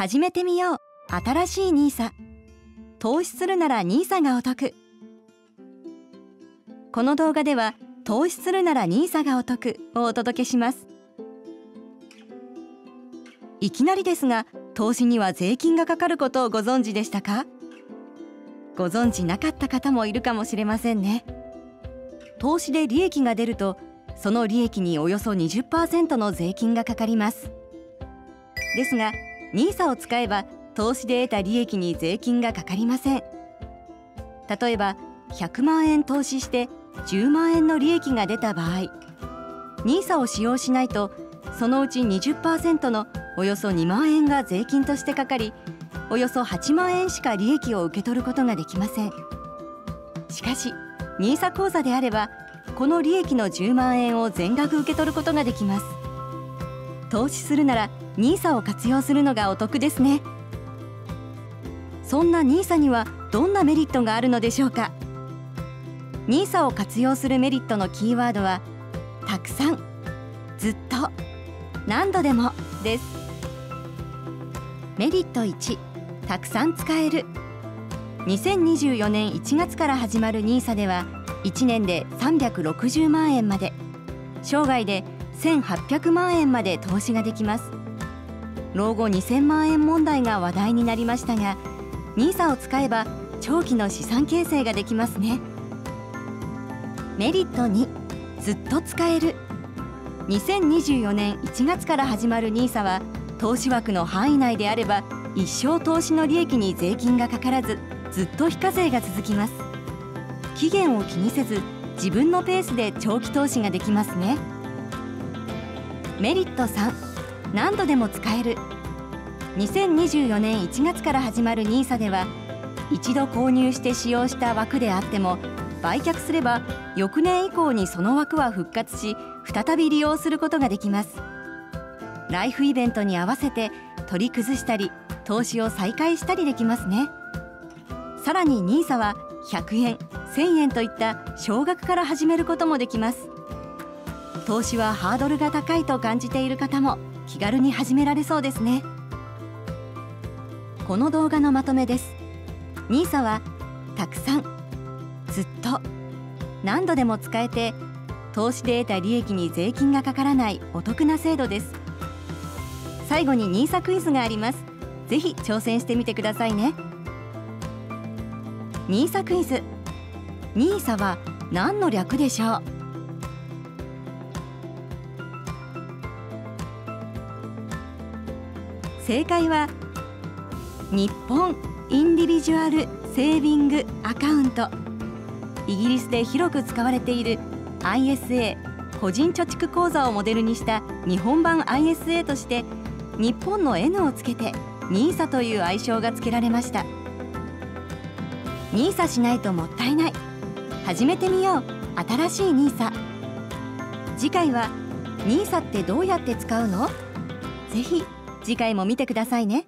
始めてみよう。新しい NISA 投資するなら NISA がお得。この動画では投資するなら NISA がお得をお届けします。いきなりですが投資には税金がかかることをご存知でしたか？ご存知なかった方もいるかもしれませんね。投資で利益が出るとその利益におよそ20%の税金がかかります。ですが NISA を使えば投資で得た利益に税金がかかりません。例えば100万円投資して10万円の利益が出た場合 NISA を使用しないとそのうち20%のおよそ2万円が税金としてかかりおよそ8万円しか利益を受け取ることができません。しかし NISA 口座であればこの利益の10万円を全額受け取ることができます。投資するなら NISA を活用するのがお得ですね。そんな NISA にはどんなメリットがあるのでしょうか？NISA を活用するメリットのキーワードはたくさんずっと何度でもです。メリット1たくさん使える。2024年1月から始まる NISA では1年で360万円まで。生涯で1800万円まで投資ができます。老後2000万円問題が話題になりましたが NISA を使えば長期の資産形成ができますね。メリット2ずっと使える。2024年1月から始まる NISA は投資枠の範囲内であれば一生投資の利益に税金がかからずずっと非課税が続きます。期限を気にせず自分のペースで長期投資ができますね。メリット3何度でも使える。2024年1月から始まる NISA では一度購入して使用した枠であっても売却すれば翌年以降にその枠は復活し再び利用することができます。ライフイベントに合わせて取り崩したり投資を再開したりできますね。さらに NISA は100円1000円といった少額から始めることもできます。投資はハードルが高いと感じている方も気軽に始められそうですね。この動画のまとめです。NISA はたくさんずっと何度でも使えて投資で得た利益に税金がかからないお得な制度です。最後に NISA クイズがあります。ぜひ挑戦してみてくださいね。NISA クイズ。NISA は何の略でしょう？正解は日本インディビジュアルセービングアカウント。イギリスで広く使われている ISA 個人貯蓄口座をモデルにした日本版 ISA として日本の N をつけて NISA という愛称が付けられました。NISA しないともったいない。始めてみよう。新しい NISA 次回は NISA ってどうやって使うの？ぜひ次回も見てくださいね。